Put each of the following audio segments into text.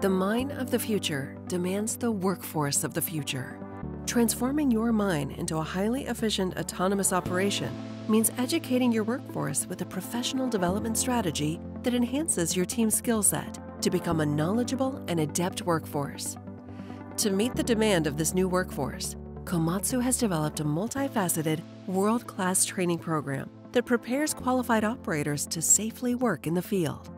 The mine of the future demands the workforce of the future. Transforming your mine into a highly efficient autonomous operation means educating your workforce with a professional development strategy that enhances your team's skill set to become a knowledgeable and adept workforce. To meet the demand of this new workforce, Komatsu has developed a multifaceted, world class training program that prepares qualified operators to safely work in the field.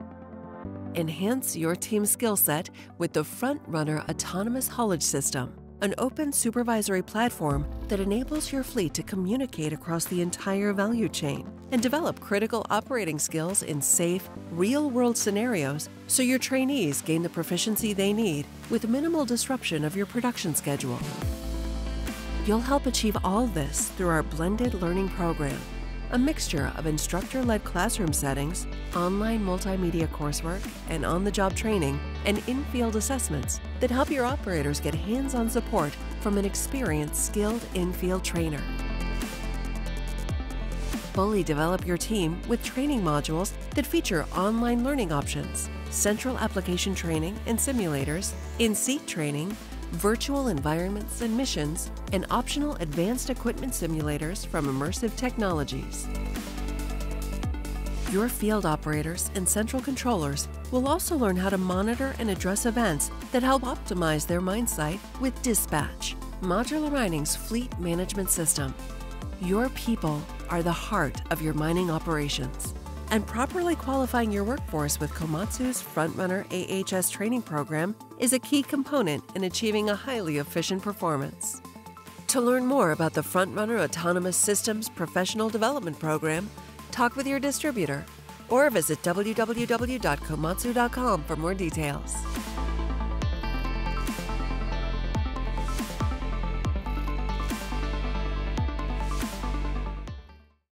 Enhance your team's skill set with the FrontRunner Autonomous Haulage System, an open supervisory platform that enables your fleet to communicate across the entire value chain and develop critical operating skills in safe, real world scenarios so your trainees gain the proficiency they need with minimal disruption of your production schedule. You'll help achieve all this through our blended learning program a mixture of instructor led classroom settings, online multimedia coursework, and on the job training and in field assessments that help your operators get hands on support from an experienced, skilled in field trainer. Fully develop your team with training modules that feature online learning options, central application training and simulators, in seat training, virtual environments and missions, and optional advanced equipment simulators from Immersive Technologies. Your field operators and central controllers will also learn how to monitor and address events that help optimize their mine site with Dispatch, Modular Mining's fleet management system. Your people are the heart of your mining operations and properly qualifying your workforce with Komatsu's FrontRunner AHS training program is a key component in achieving a highly efficient performance. To learn more about the FrontRunner Autonomous Systems Professional Development Program, talk with your distributor or visit www.komatsu.com for more details.